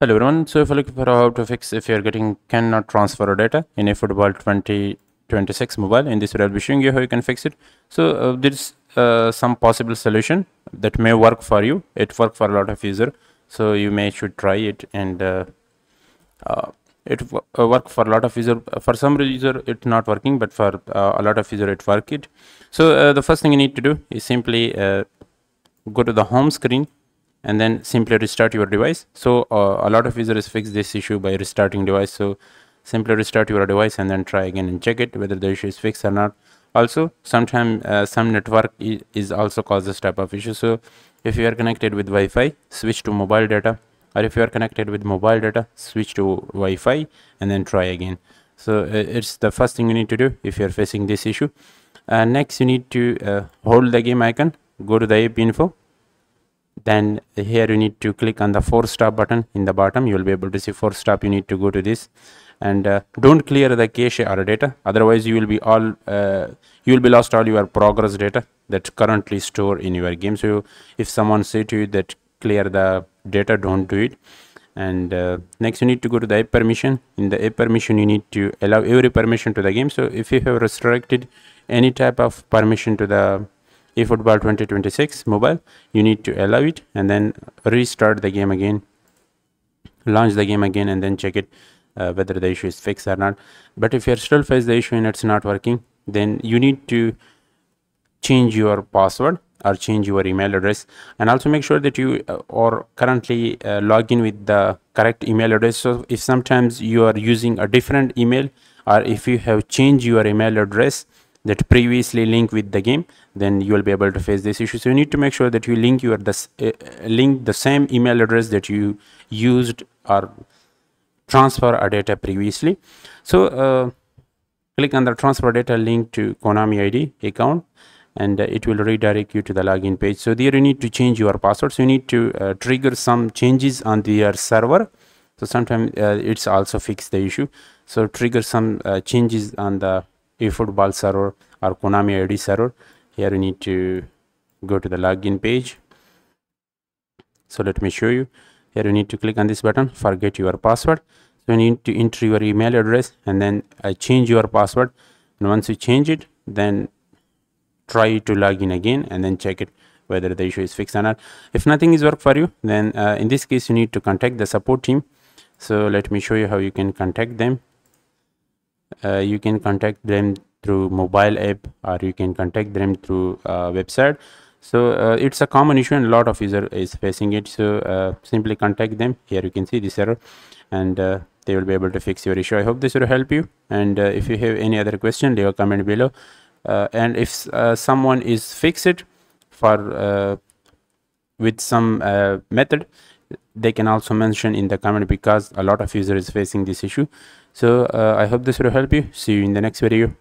Hello everyone. So if you're looking for how to fix if you're getting cannot transfer data in eFootball 2026 mobile, in this video I'll be showing you how you can fix it. So uh, there's uh, some possible solution that may work for you. It work for a lot of user. So you may should try it and uh, uh it uh, work for a lot of user. For some user it's not working, but for uh, a lot of user it work it. So the first thing you need to do is simply go to the home screen and then simply restart your device. So uh, a lot of users fix this issue by restarting device. So simply restart your device and then try again and check it whether the issue is fixed or not. Also sometimes uh, some network is also cause this type of issue. So if you are connected with wi-fi switch to mobile data. Or if you are connected with mobile data switch to wi-fi and then try again. So uh, it's the first thing you need to do if you're facing this issue. Uh, next you need to uh, hold the game icon. Go to the app info then here you need to click on the force stop button. In the bottom you will be able to see force stop. You need to go to this. And uh, don't clear the cache or data. Otherwise you will be all uh, you will be lost all your progress data that currently stored in your game. So if someone say to you that clear the data don't do it. And uh, next you need to go to the app permission. In the app permission you need to allow every permission to the game. So if you have restricted any type of permission to the eFootball 2026 mobile you need to allow it and then restart the game again launch the game again and then check it uh, whether the issue is fixed or not. But if you're still face the issue and it's not working then you need to change your password or change your email address. And also make sure that you uh, are currently uh, in with the correct email address. So if sometimes you are using a different email or if you have changed your email address that previously link with the game then you will be able to face this issue. So you need to make sure that you link your the uh, link the same email address that you used or transfer a data previously. So uh, click on the transfer data link to konami id account and uh, it will redirect you to the login page. So there you need to change your password. So you need to uh, trigger some changes on your server. So sometimes uh, it's also fix the issue. So trigger some uh, changes on the eFootball server or Konami ID server. Here you need to go to the login page. So let me show you. Here you need to click on this button, forget your password. So you need to enter your email address and then uh, change your password. And once you change it, then try to log in again and then check it whether the issue is fixed or not. If nothing is work for you, then uh, in this case, you need to contact the support team. So let me show you how you can contact them uh, you can contact them through mobile app or you can contact them through uh, website. So uh, it's a common issue and a lot of user is facing it. So uh, simply contact them. Here you can see this error and uh, they will be able to fix your issue. I hope this will help you. And uh, if you have any other question leave a comment below. And if someone is fix it for with some method they can also mention in the comment because a lot of user is facing this issue so uh, i hope this will help you. See you in the next video